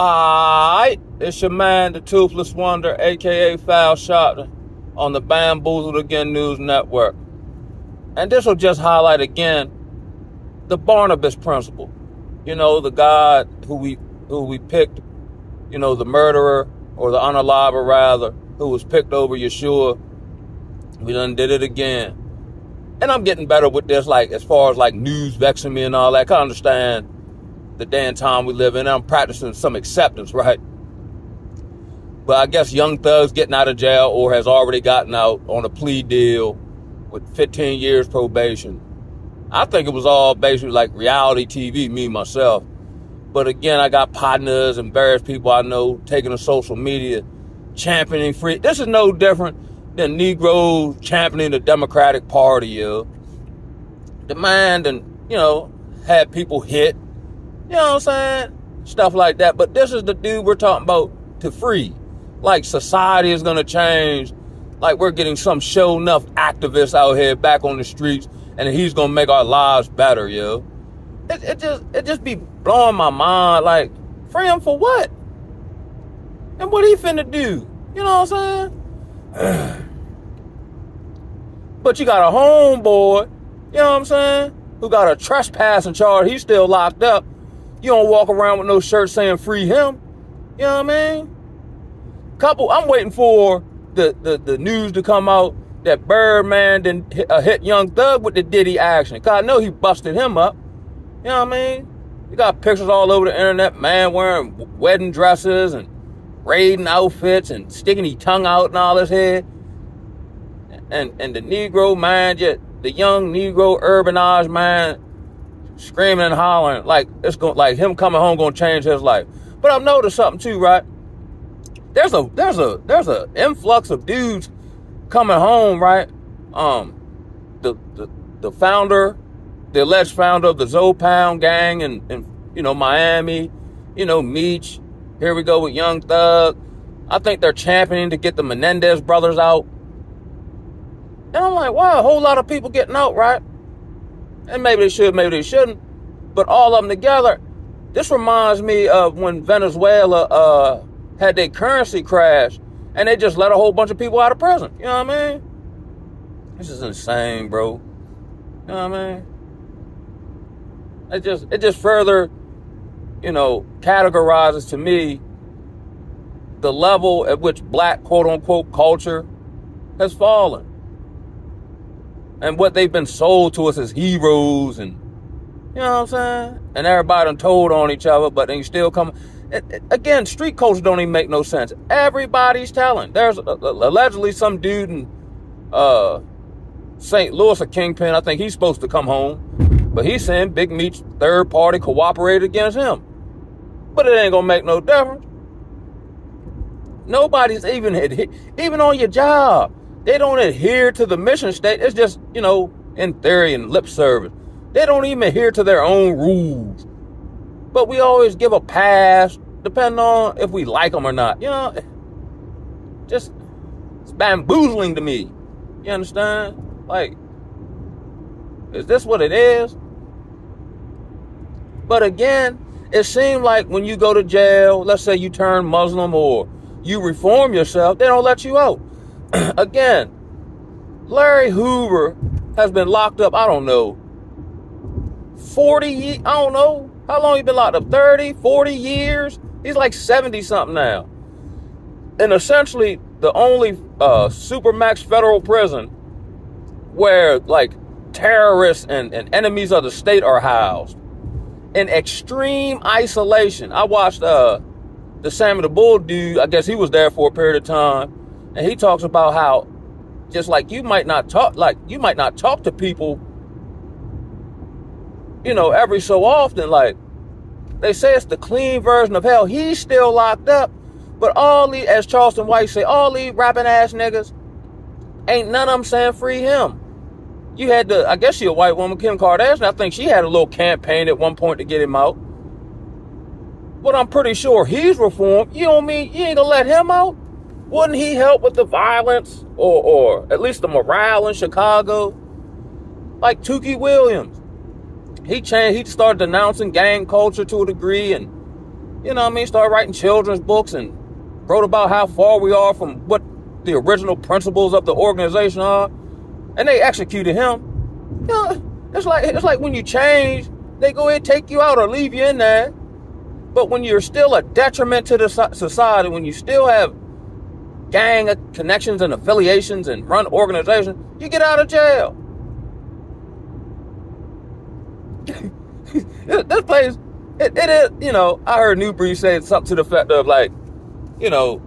Alright, it's your man, the Toothless Wonder, aka Foul Shot, on the Bamboozled Again News Network. And this will just highlight again the Barnabas principle. You know, the God who we who we picked, you know, the murderer or the unaliver rather, who was picked over Yeshua. We done did it again. And I'm getting better with this, like as far as like news vexing me and all that. I understand the day and time we live in. I'm practicing some acceptance, right? But I guess young thugs getting out of jail or has already gotten out on a plea deal with 15 years probation. I think it was all basically like reality TV, me myself. But again, I got partners and various people I know taking to social media, championing free. This is no different than Negroes championing the Democratic Party, yo. The man and, you know, had people hit, you know what I'm saying? Stuff like that. But this is the dude we're talking about to free. Like society is gonna change. Like we're getting some show enough activists out here back on the streets, and he's gonna make our lives better, yo. It, it just it just be blowing my mind. Like, free him for what? And what he finna do? You know what I'm saying? but you got a homeboy, you know what I'm saying, who got a trespassing charge. He's still locked up. You don't walk around with no shirt saying free him. You know what I mean? Couple, I'm waiting for the, the, the news to come out that Birdman didn't hit, uh, hit Young Thug with the Diddy action. Cause I know he busted him up. You know what I mean? You got pictures all over the internet, man wearing wedding dresses and raiding outfits and sticking his tongue out and all his head. And and the Negro man, just the young Negro urbanized man screaming and hollering like it's going like him coming home gonna change his life. But I've noticed something too, right? There's a there's a there's a influx of dudes coming home, right? Um the the, the founder, the alleged founder of the Zoe gang and and you know Miami, you know, Meech. Here we go with Young Thug. I think they're championing to get the Menendez brothers out. And I'm like, wow, a whole lot of people getting out, right? And maybe they should, maybe they shouldn't. But all of them together, this reminds me of when Venezuela uh, had their currency crash and they just let a whole bunch of people out of prison. You know what I mean? This is insane, bro. You know what I mean? It just it just further, you know, categorizes to me the level at which black quote unquote culture has fallen and what they've been sold to us as heroes and you know what I'm saying? And everybody done told on each other, but they still come. It, it, again, street culture don't even make no sense. Everybody's telling. There's uh, allegedly some dude in uh, St. Louis, a kingpin. I think he's supposed to come home, but he's saying Big Meech third party cooperated against him. But it ain't gonna make no difference. Nobody's even even on your job. They don't adhere to the mission state. It's just, you know, in theory and lip service. They don't even adhere to their own rules. But we always give a pass, depending on if we like them or not. You know, just it's bamboozling to me. You understand? Like, is this what it is? But again, it seems like when you go to jail, let's say you turn Muslim or you reform yourself, they don't let you out. again, Larry Hoover has been locked up, I don't know, 40, I don't know, how long he been locked up? 30, 40 years? He's like 70 something now. And essentially, the only uh, supermax federal prison where like terrorists and, and enemies of the state are housed in extreme isolation. I watched uh, the Sammy the Bull dude, I guess he was there for a period of time and he talks about how just like you might not talk like you might not talk to people you know every so often like they say it's the clean version of hell. He's still locked up. But all these as charleston white say all these rapping ass niggas ain't none of them saying free him. You had to i guess she a white woman kim kardashian. I think she had a little campaign at one point to get him out. But i'm pretty sure he's reformed. You don't mean you ain't gonna let him out wouldn't he help with the violence or, or at least the morale in Chicago? Like Tookie Williams. He changed, he started denouncing gang culture to a degree and You know I mean? Started writing children's books and wrote about how far we are from what the original principles of the organization are. And they executed him. You know, it's like it's like when you change, they go ahead take you out or leave you in there. But when you're still a detriment to the society, when you still have gang of connections and affiliations and run organizations, you get out of jail. this place, it, it is, you know, I heard New Breed say something to the effect of like, you know,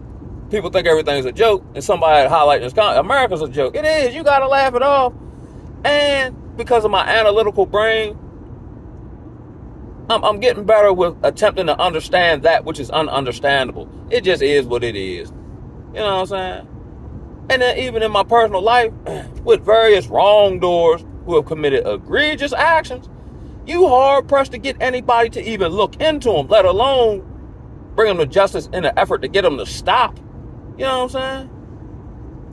people think everything's a joke, and somebody highlighting this comment, America's a joke. It is. You gotta laugh it off. And because of my analytical brain, I'm, I'm getting better with attempting to understand that which is ununderstandable. It just is what it is. You know what I'm saying? And then even in my personal life, with various wrongdoers who have committed egregious actions, you hard pressed to get anybody to even look into them, let alone bring them to justice in an effort to get them to stop. You know what I'm saying?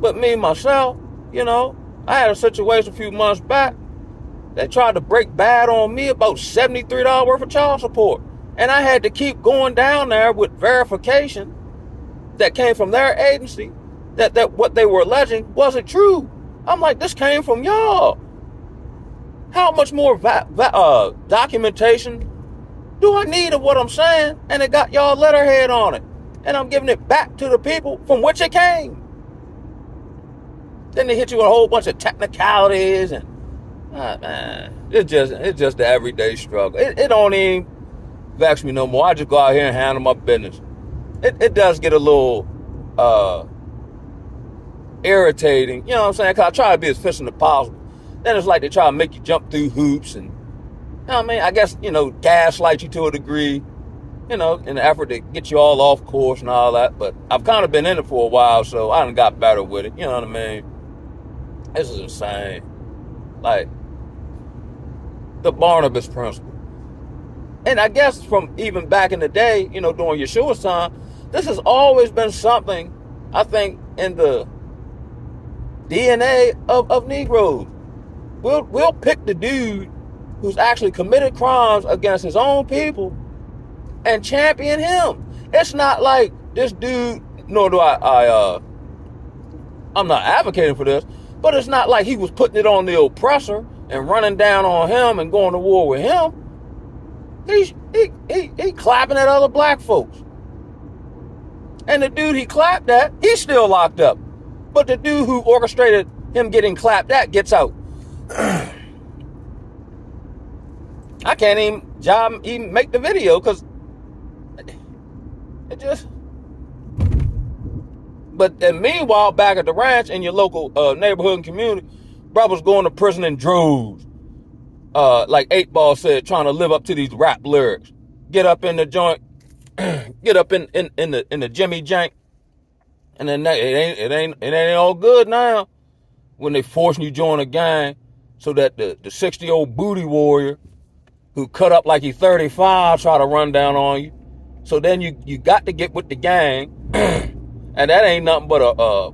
But me myself, you know, I had a situation a few months back. They tried to break bad on me about $73 worth of child support. And I had to keep going down there with verification that came from their agency that, that what they were alleging wasn't true. I'm like, this came from y'all. How much more va- va- uh, documentation do I need of what I'm saying? And it got y'all letterhead on it. And I'm giving it back to the people from which it came. Then they hit you with a whole bunch of technicalities and uh, man, it's just it's just the everyday struggle. It, it don't even vex me no more. I just go out here and handle my business. It, it does get a little uh, irritating, you know what I'm saying? Cause I try to be as efficient as possible. Then it's like they try to make you jump through hoops and, you know what I mean? I guess, you know, gaslight you to a degree, you know, in the effort to get you all off course and all that. But I've kind of been in it for a while, so I done got better with it. You know what I mean? This is insane. Like, the Barnabas principle. And I guess from even back in the day, you know, during Yeshua's time, this has always been something, I think, in the DNA of, of Negroes. We'll, we'll pick the dude who's actually committed crimes against his own people and champion him. It's not like this dude, nor do I, I uh, I'm not advocating for this, but it's not like he was putting it on the oppressor and running down on him and going to war with him. He's, he, he, he clapping at other black folks. And the dude he clapped at, he's still locked up. But the dude who orchestrated him getting clapped at gets out. I can't even job even make the video because it just. But then meanwhile, back at the ranch in your local uh, neighborhood and community, brothers going to prison in droves. Uh, like Eight Ball said, trying to live up to these rap lyrics. Get up in the joint, get up in, in, in the in the Jimmy Jank, and then it ain't it ain't it ain't all good now when they forcing you join a gang so that the the 60 old booty warrior who cut up like he 35 try to run down on you. So then you you got to get with the gang, and that ain't nothing but a, a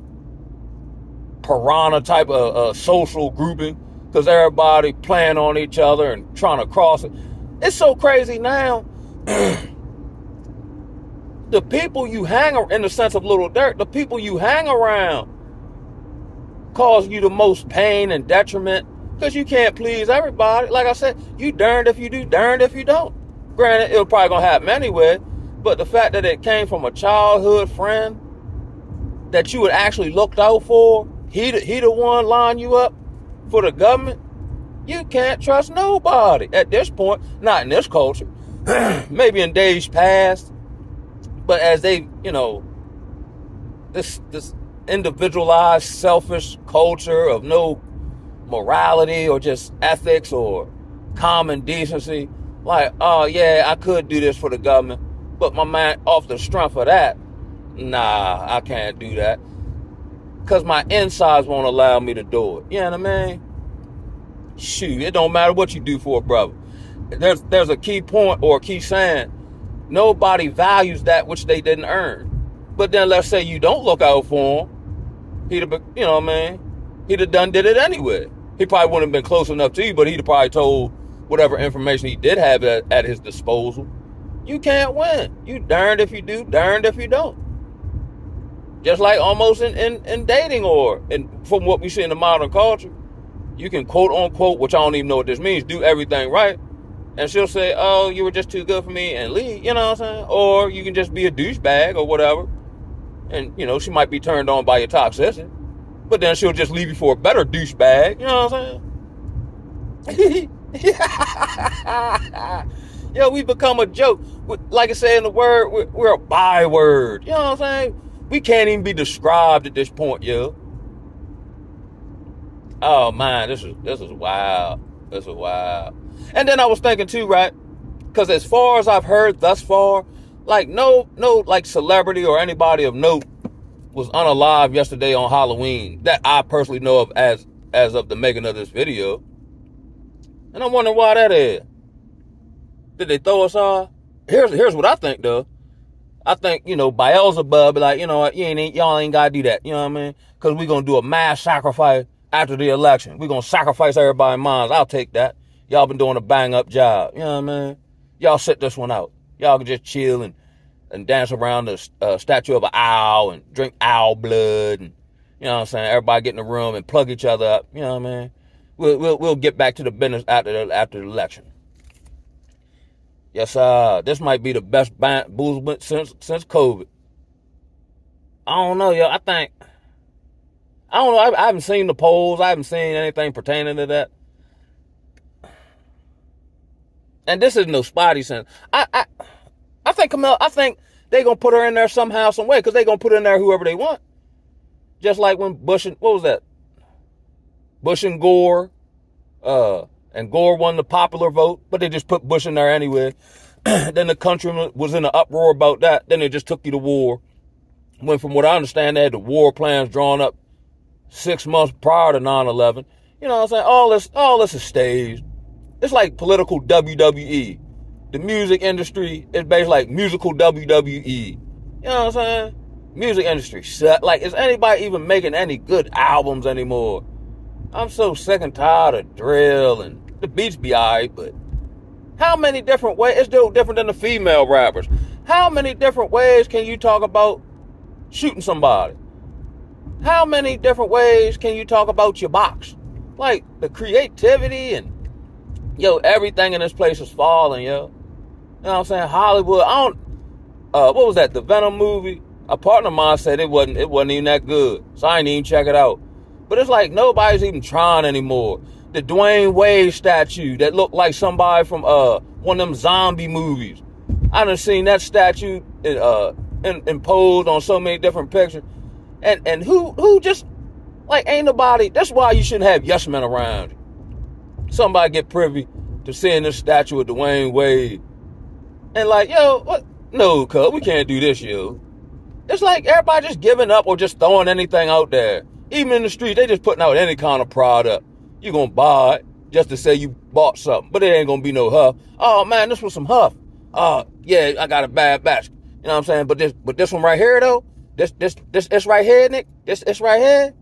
piranha type of social grouping because everybody playing on each other and trying to cross it. It's so crazy now. the people you hang around, in the sense of little dirt, the people you hang around cause you the most pain and detriment because you can't please everybody. Like I said, you darned if you do, darned if you don't. Granted, it'll probably gonna happen anyway, but the fact that it came from a childhood friend that you had actually looked out for, he the, he the one line you up for the government. You can't trust nobody at this point. Not in this culture. Maybe in days past, but as they, you know, this this individualized, selfish culture of no morality or just ethics or common decency. Like, oh yeah, I could do this for the government, but my mind off the strength of that, nah, I can't do that because my insides won't allow me to do it. You know what I mean? Shoot, it don't matter what you do for a brother. There's there's a key point or a key saying. Nobody values that which they didn't earn. But then let's say you don't look out for him. He'd have, been, you know mean? He'd have done did it anyway. He probably wouldn't have been close enough to you, but he'd have probably told whatever information he did have at, at his disposal. you can't win. You darned if you do, darned if you don't. Just like almost in, in, in dating or in, from what we see in the modern culture, you can quote unquote, which I don't even know what this means, do everything right. And she'll say, Oh, you were just too good for me and leave, you know what I'm saying? Or you can just be a douchebag or whatever. And, you know, she might be turned on by your toxicity. But then she'll just leave you for a better douchebag, you know what I'm saying? Yo, we become a joke. Like I said in the word, we're, we're a byword. You know what I'm saying? We can't even be described at this point, yo. Oh man, this is this is wild. This is wild. And then I was thinking too, right? Because as far as I've heard thus far, like no no like celebrity or anybody of note was unalive yesterday on Halloween that I personally know of as as of the making of this video. And I'm wondering why that is. Did they throw us off? Here's here's what I think though. I think, you know, Beelzebub, like, you know you ain't, y'all ain't gotta do that. You know what I mean? Cause we gonna do a mass sacrifice after the election. we gonna sacrifice everybody's minds. I'll take that. Y'all been doing a bang up job. You know what I mean? Y'all sit this one out. Y'all can just chill and, and dance around the uh, statue of an owl and drink owl blood and, you know what I'm saying? Everybody get in the room and plug each other up. You know what I mean? We'll, we'll, we'll get back to the business after the, after the election. Yes, uh, this might be the best boozlement since since COVID. I don't know, yo. I think I don't know. I, I, haven't seen the polls. I haven't seen anything pertaining to that. And this is no spotty sense. I I I think Kamel. I think they gonna put her in there somehow, some way, because they gonna put in there whoever they want. Just like when Bush and what was that? Bush and Gore, uh, and Gore won the popular vote, but they just put Bush in there anyway. then the country was in an uproar about that. Then they just took you to war. When, from what I understand, they had the war plans drawn up six months prior to 9-11. You know what I'm saying? All this, all this is staged. It's like political WWE. The music industry is basically like musical WWE. You know what I'm saying? Music industry. Like, is anybody even making any good albums anymore? I'm so sick and tired of drill and the beats be alright, but how many different ways? It's still different than the female rappers. How many different ways can you talk about shooting somebody? How many different ways can you talk about your box? Like the creativity and yo, everything in this place is falling, yo. You know what I'm saying? Hollywood. I don't. Uh, what was that? The Venom movie. A partner of mine said it wasn't. It wasn't even that good, so I didn't even check it out. But it's like nobody's even trying anymore. The Dwyane Wade statue that looked like somebody from uh one of them zombie movies. I done seen that statue uh imposed on so many different pictures. And and who who just like ain't nobody that's why you shouldn't have yes men around. Somebody get privy to seeing this statue of Dwyane Wade. And like, yo, what no, cuz we can't do this, yo. It's like everybody just giving up or just throwing anything out there. Even in the street, they just putting out any kind of product. You're gonna buy it just to say you bought something, but it ain't gonna be no huff. Oh man, this was some huff. Oh yeah, I got a bad batch. You know what I'm saying? But this, but this one right here though, this, this, this, this right here, Nick. This, this right here.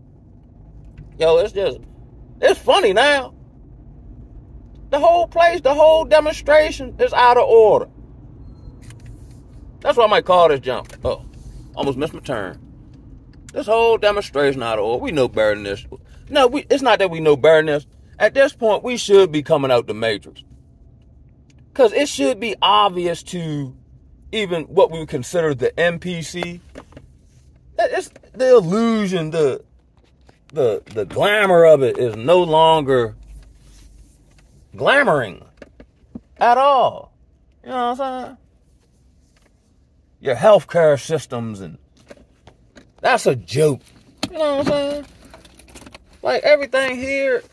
Yo, it's just, it's funny now. The whole place, the whole demonstration is out of order. That's why I might call this jump. Oh, almost missed my turn. This whole demonstration out of order. We know better than this. No, we, it's not that we know better than this. At this point, we should be coming out the matrix. Because it should be obvious to even what we would consider the NPC. It's the illusion, the the the glamour of it is no longer glamoring at all. You know what I'm saying? Your healthcare systems and that's a joke. You know what I'm saying? Like everything here,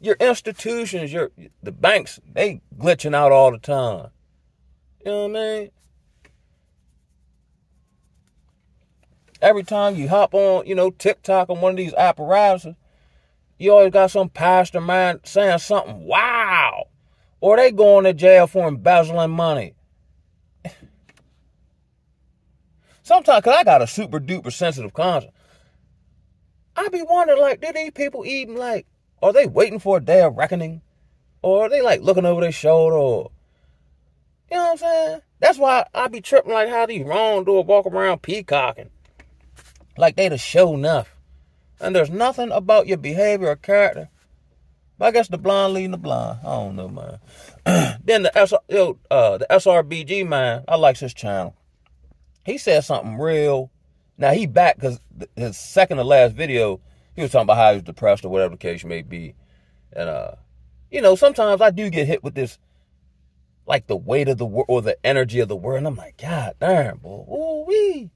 your institutions, your the banks, they glitching out all the time. You know what I mean? Every time you hop on, you know, TikTok on one of these apparatuses, you always got some pastor man saying something, wow. Or they going to jail for embezzling money. Sometimes, because I got a super duper sensitive conscience. I be wondering, like, do these people even like, are they waiting for a day of reckoning? Or are they like looking over their shoulder? Or, you know what I'm saying? That's why I be tripping like how these wrong doers walk around peacocking. Like they the show enough. And there's nothing about your behavior or character. But I guess the blind leading the blind. I don't know, man. then the S uh the SRBG man, I like his channel. He said something real. Now he back because his second to last video, he was talking about how he was depressed or whatever the case may be. And uh, you know, sometimes I do get hit with this like the weight of the world or the energy of the world. And I'm like, God damn, boy, ooh wee.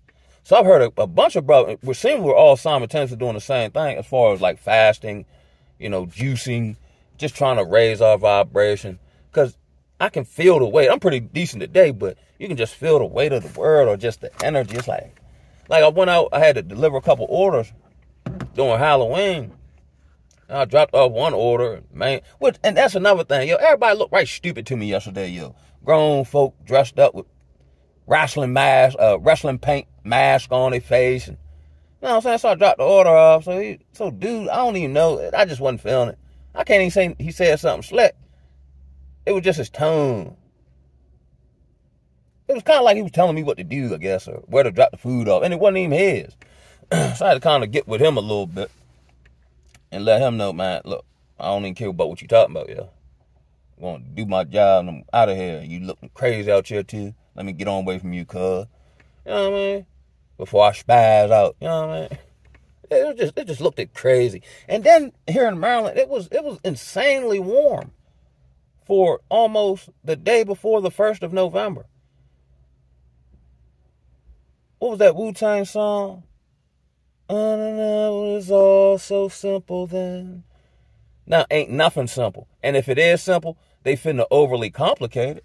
So I've heard a, a bunch of brothers, we're seeing we're all simultaneously doing the same thing as far as like fasting, you know, juicing, just trying to raise our vibration. Cause I can feel the weight. I'm pretty decent today, but you can just feel the weight of the world or just the energy. It's like, like I went out, I had to deliver a couple orders during Halloween. I dropped off one order, man. Which, and that's another thing, yo. Everybody looked right stupid to me yesterday, yo. Grown folk dressed up with wrestling mask, uh, wrestling paint mask on their face, and you know what I'm saying. So I dropped the order off. So, he, so dude, I don't even know. I just wasn't feeling it. I can't even say he said something slick. It was just his tone. It was kind of like he was telling me what to do, I guess, or where to drop the food off, and it wasn't even his. so I had to kind of get with him a little bit and let him know, man, look, I don't even care about what you're talking about, yeah. I want to do my job and I'm out of here. You looking crazy out here too. Let me get on away from you, cuz. You know what I mean? Before I spaz out. You know what I mean? It just it just looked it crazy. And then here in Maryland, it was it was insanely warm for almost the day before the first of November. What was that Wu Tang song? On and it was all so simple then. Now, ain't nothing simple. And if it is simple, they finna overly complicate it.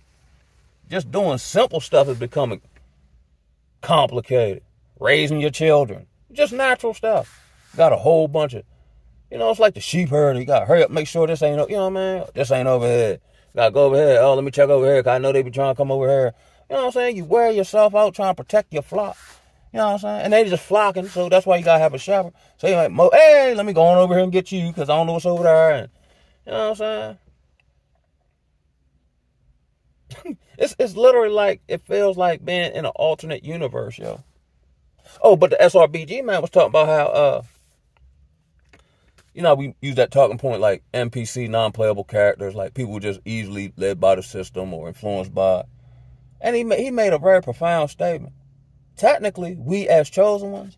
Just doing simple stuff is becoming complicated. Raising your children. Just natural stuff. Got a whole bunch of, you know, it's like the sheep herd. You gotta hurry up, make sure this ain't, you know mean? This ain't over here. gotta go over here. Oh, let me check over here, cause I know they be trying to come over here. You know what I'm saying? You wear yourself out trying to protect your flock. You know what I'm saying? And they just flocking, so that's why you gotta have a shepherd. So you like, hey, let me go on over here and get you, cause I don't know what's over there. And, you know what I'm saying? it's it's literally like it feels like being in an alternate universe, yo. Oh, but the SRBG man was talking about how uh you know we use that talking point like NPC non-playable characters, like people just easily led by the system or influenced by. And he he made a very profound statement technically, we as chosen ones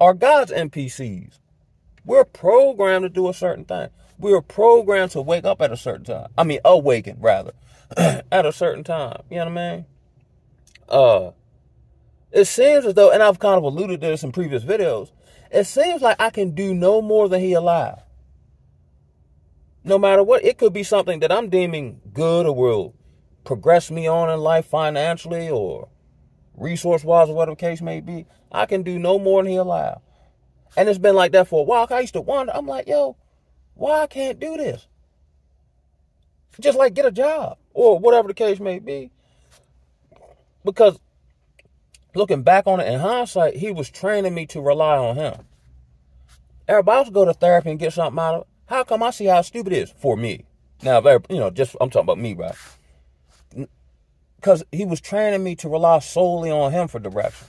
are God's NPCs. We're programmed to do a certain thing. We are programmed to wake up at a certain time. I mean, awaken rather, at a certain time. You know what I mean? Uh, it seems as though, and I've kind of alluded to this in previous videos. It seems like I can do no more than He alive. No matter what, it could be something that I'm deeming good or will progress me on in life financially or resource wise or whatever the case may be, I can do no more than he allow. And it's been like that for a while. I used to wonder, I'm like, yo, why I can't do this? Just like get a job or whatever the case may be. Because looking back on it in hindsight, he was training me to rely on him. Everybody else go to therapy and get something out of it. How come I see how stupid it is for me? Now, you know, just I'm talking about me, right? Because he was training me to rely solely on him for direction.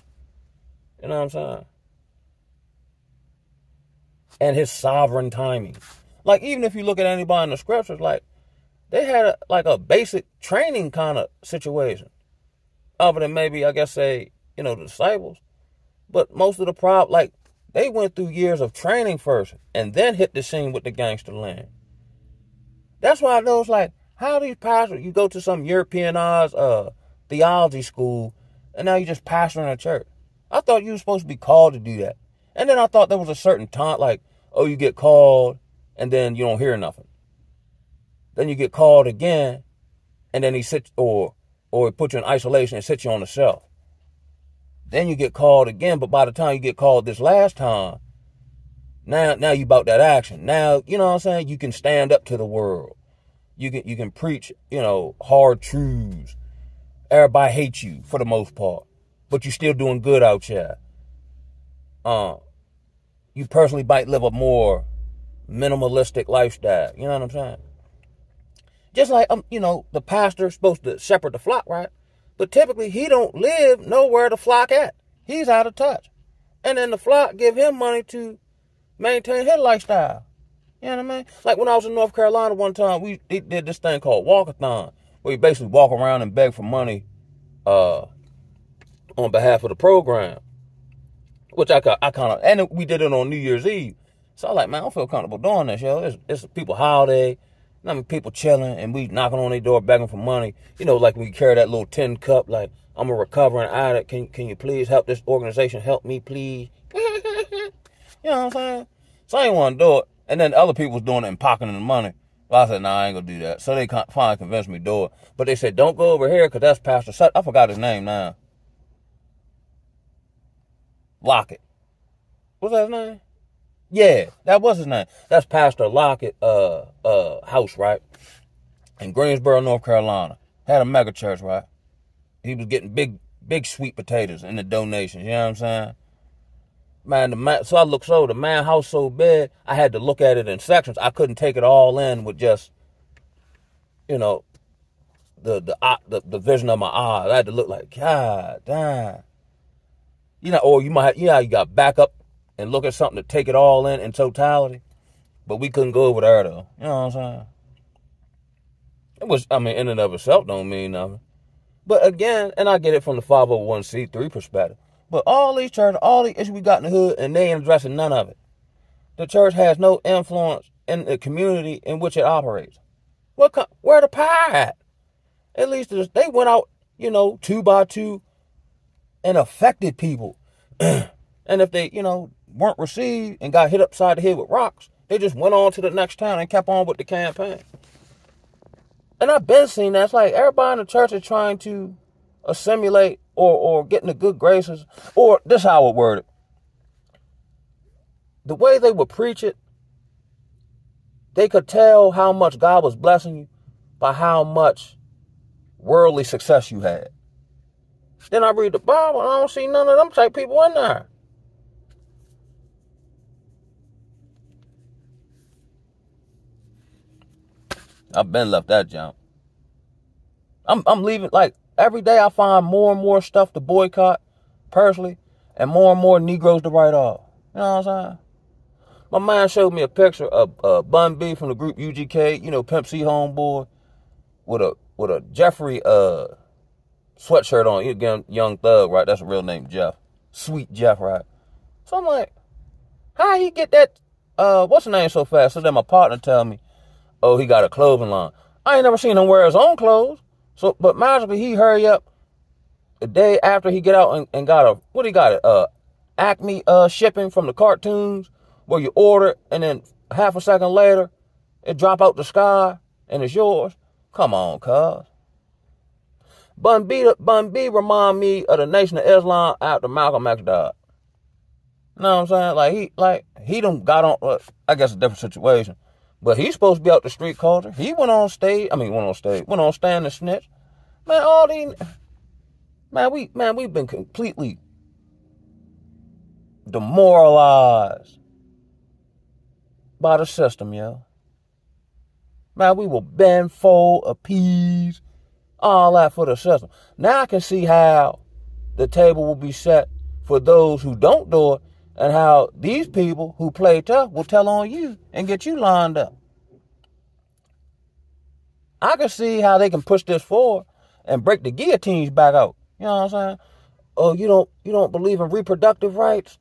You know what I'm saying? And his sovereign timing. Like, even if you look at anybody in the scriptures, like, they had a, like a basic training kind of situation. Other than maybe, I guess, say, you know, the disciples. But most of the prop, like, they went through years of training first and then hit the scene with the gangster land. That's why I know it's like, how these pastors, you go to some Europeanized uh, theology school, and now you're just pastoring a church. I thought you were supposed to be called to do that. And then I thought there was a certain time, like, oh, you get called, and then you don't hear nothing. Then you get called again, and then he sits, or or he put you in isolation and sits you on the shelf. Then you get called again, but by the time you get called this last time, now now you about that action. Now, you know what I'm saying? You can stand up to the world. You can you can preach, you know, hard truths. Everybody hates you for the most part, but you're still doing good out here. Uh, you personally might live a more minimalistic lifestyle. You know what I'm saying? Just like um, you know, the pastor's supposed to shepherd the flock, right? But typically he don't live nowhere to flock at. He's out of touch. And then the flock give him money to maintain his lifestyle. You know what I mean? Like when I was in North Carolina one time, we did this thing called walkathon, where you basically walk around and beg for money uh, on behalf of the program. Which I, I kind of, and we did it on New Year's Eve. So I like, man, I don't feel comfortable doing this, yo. It's, it's people holiday. I mean, people chilling and we knocking on their door begging for money. You know, like we carry that little tin cup, like, I'm a recovering addict. Can, can you please help this organization help me, please? you know what I'm saying? So I didn't want to do it. And then other people was doing it and pocketing the money. I said, nah, I ain't gonna do that. So they finally convinced me to do it. But they said, don't go over here because that's Pastor Sut. I forgot his name now. Lockett. What's that name? Yeah, that was his name. That's Pastor Lockett uh uh house, right? In Greensboro, North Carolina. Had a mega church, right? He was getting big big sweet potatoes in the donations, you know what I'm saying? Man, the man, so I looked so the man house so big, I had to look at it in sections. I couldn't take it all in with just, you know, the the the, the vision of my eyes. I had to look like, God damn. You know, or you might, yeah, you got back up and look at something to take it all in in totality. But we couldn't go over there though. You know what I'm saying? It was, I mean, in and of itself don't mean nothing. But again, and I get it from the 501c3 perspective. But all these churches, all the issues we got in the hood, and they ain't addressing none of it. The church has no influence in the community in which it operates. What, where the power at? At least they went out, you know, two by two and affected people. and if they, you know, weren't received and got hit upside the head with rocks, they just went on to the next town and kept on with the campaign. And I've been seeing that. It's like everybody in the church is trying to assimilate or or get in the good graces. Or this how I would word it. The way they would preach it, they could tell how much God was blessing you by how much worldly success you had. Then I read the Bible and I don't see none of them type people in there. I've been left that jump. I'm I'm leaving like every day I find more and more stuff to boycott personally and more and more Negroes to write off. You know what I'm saying? My man showed me a picture of uh, Bun B from the group UGK, you know, Pimp C homeboy, with a with a Jeffrey uh sweatshirt on. Again, young thug, right? That's a real name, Jeff. Sweet Jeff, right? So I'm like, how he get that uh what's the name so fast? So then my partner tell me, oh, he got a clothing line. I ain't never seen him wear his own clothes. So, but magically he hurry up the day after he get out and, and got a, what he got, a uh, Acme uh, shipping from the cartoons where you order and then half a second later it drop out the sky and it's yours. Come on, cuz. Bun B, Bun B remind me of the Nation of Islam after Malcolm X died. You know what I'm saying? Like he, like he don't got on. Uh, I guess a different situation. But he's supposed to be out the street culture. He went on stage. I mean, went on stage. Went on stand and snitch. Man, all these. Man, we man, we've been completely demoralized by the system, yo. Man, we will bend, fold, appease, all that for the system. Now I can see how the table will be set for those who don't do it and how these people who play tough will tell on you and get you lined up. I can see how they can push this forward and break the guillotines back out. You know what I'm saying? Oh, you don't you don't believe in reproductive rights?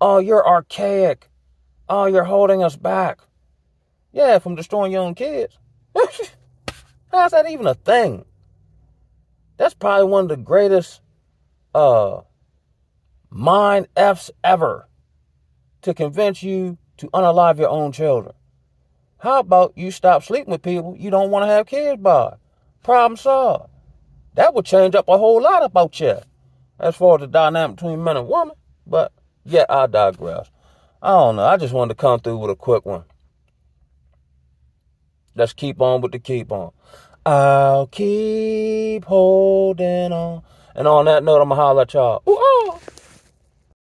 Oh, you're archaic. Oh, you're holding us back. Yeah, from destroying young kids. How's that even a thing? That's probably one of the greatest uh mind F's ever to convince you to unalive your own children. How about you stop sleeping with people you don't want to have kids by? Problem solved. That would change up a whole lot about you as far as the dynamic between men and women. But yeah, I digress. I don't know. I just wanted to come through with a quick one. Let's keep on with the keep on. I'll keep holding on. And on that note, I'm going to holler at y'all. Ooh, oh.